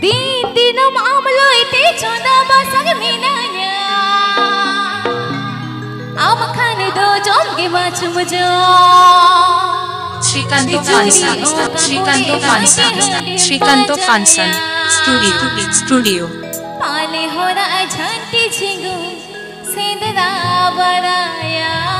Tintinom amloy ti chunda basag minanya Am khane do jom ge machum jo Srikanto Pansan Srikanto Pansan Srikanto Pansan Studio Studio Pale hora ajhanti jhingu Sendra baraya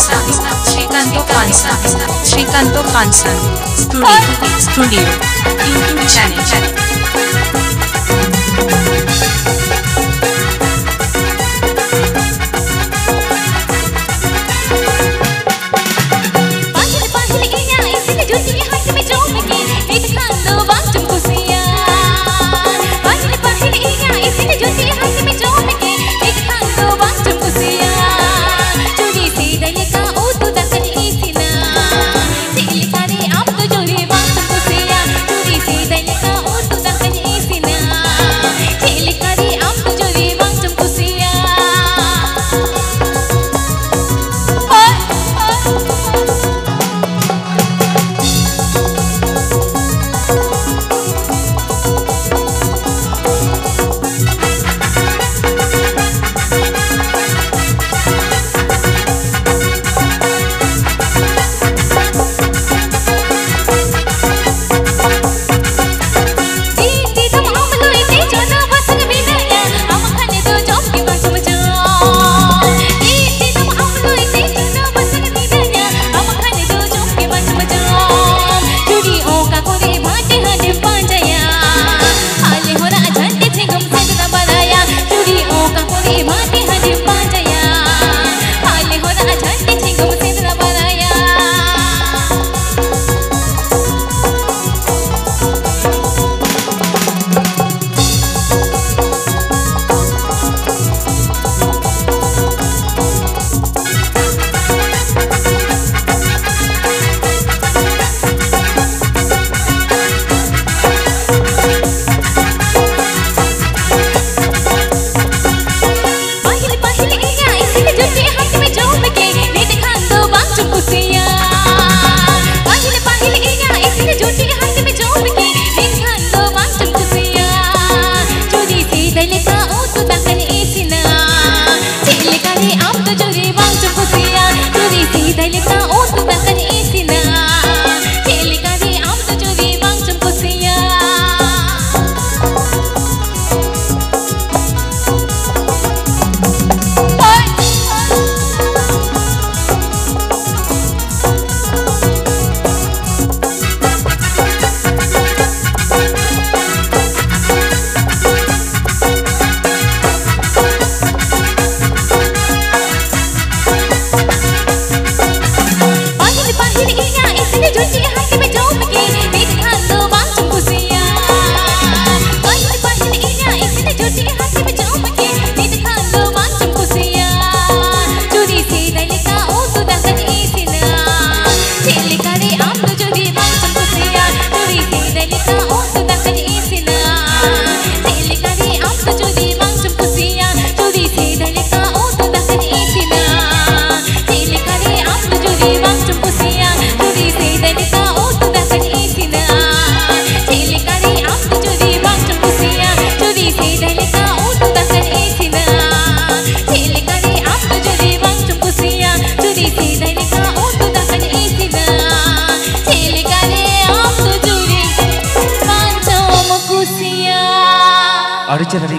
Kansan Srikanth Kansan Srikanth Kansan studio studio YouTube channel Originally,